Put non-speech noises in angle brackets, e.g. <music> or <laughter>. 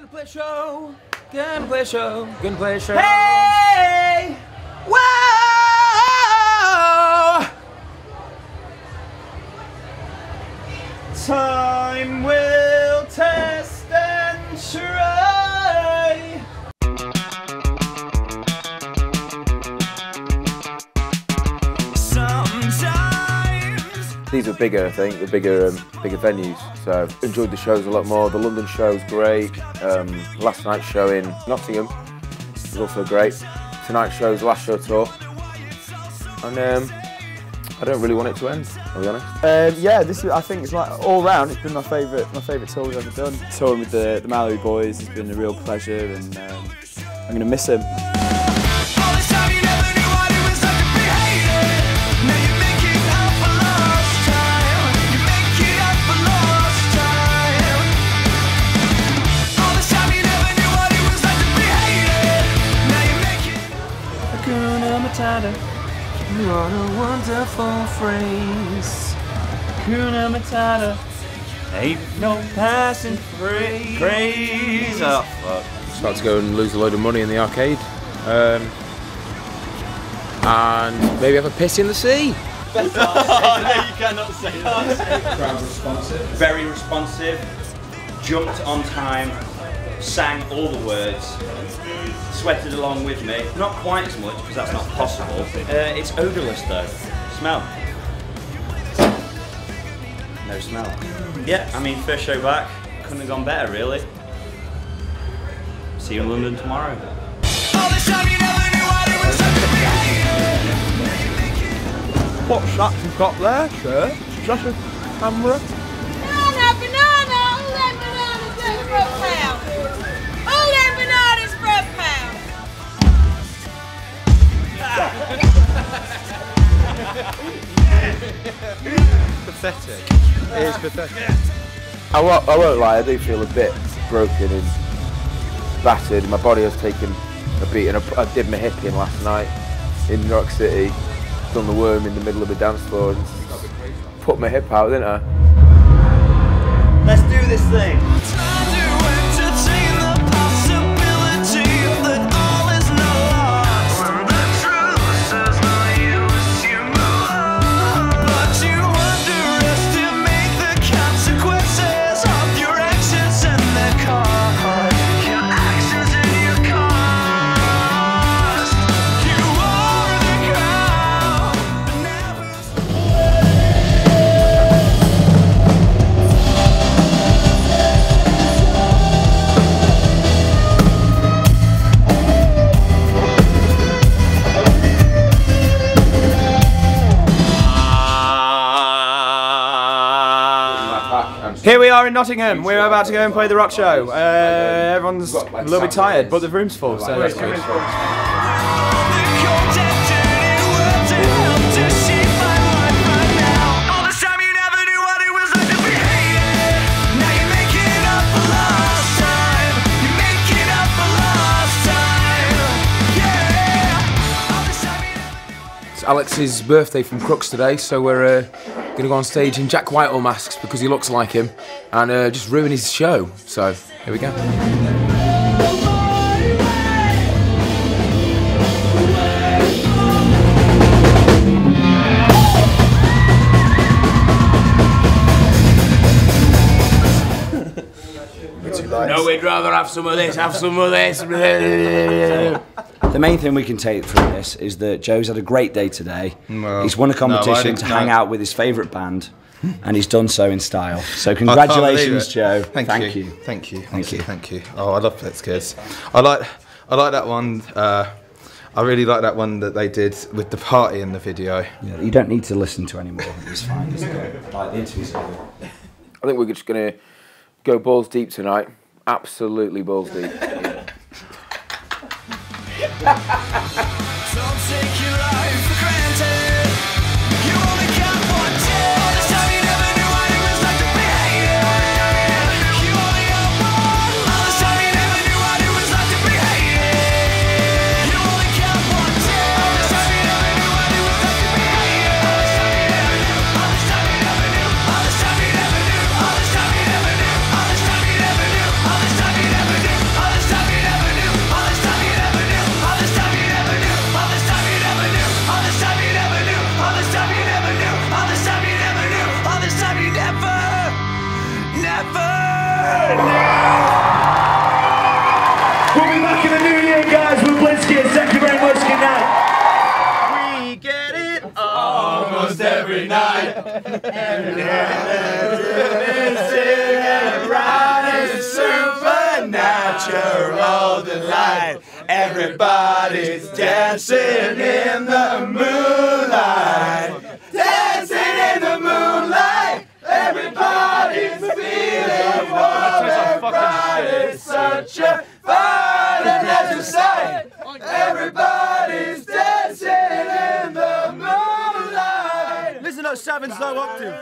Gonna play show. Gonna play show. Gonna play show. Hey! Whoa! Time will test These were bigger, I think, the bigger, um, bigger venues. So enjoyed the shows a lot more. The London show was great. Um, last night's show in Nottingham was also great. Tonight's show's last show tour, and um, I don't really want it to end. I'll be honest. Um, yeah, this is, I think it's like all round. It's been my favourite, my favourite tour we've ever done. Touring with the, the Mallory boys has been a real pleasure, and um, I'm going to miss them. You are a wonderful phrase. Hakuna Matata, ain't no passing phrase. Praise. Oh, fuck. Just about to go and lose a load of money in the arcade. Um, and maybe have a piss in the sea. oh, <laughs> no, you cannot say that. Crowd responsive. Very responsive. Jumped on time. Sang all the words. Sweated along with me. Not quite as much because that's not possible. Uh, it's odorless though. Smell. No smell. Yeah, I mean, first show back. Couldn't have gone better, really. See you in London tomorrow. What's that you've got there, sir? Just a camera? Pathetic. It is pathetic. I won't, I won't lie, I do feel a bit broken and battered. My body has taken a beating. I, I did my hip in last night in New York City, done the worm in the middle of the dance floor and put my hip out, didn't I? Let's do this thing. Here we are in Nottingham. We're about to go and play the rock show. Uh, everyone's a little bit tired, but the room's full, so that's good. It's Alex's birthday from Crooks today, so we're uh, going to go on stage in Jack Whitehall masks because he looks like him and uh, just ruin his show. So here we go. <laughs> No, we'd rather have some of this, have some of this. <laughs> <laughs> The main thing we can take from this is that Joe's had a great day today. Well, he's won a competition didn't- to no. hang out with his favourite band, <laughs> and he's done so in style. So I can't believe congratulations. Joe. Thank, you. you. Thank you. Thank you. Thank you. Oh, I love Blitz Kids. I like. I like that one. Uh, I really like that one that they did with the party in the video. Yeah, you don't need to listen to anymore. It's fine. It's good. Like the interview's over. I think we're just going to go balls deep tonight. Absolutely balls deep. Don't take your life for granted. Every night. Supernatural delight. Everybody's dancing in the moonlight. Dancing in the moonlight. Everybody's feeling warm. It's such a fun and natural sight. Everybody's Kevin's no octave.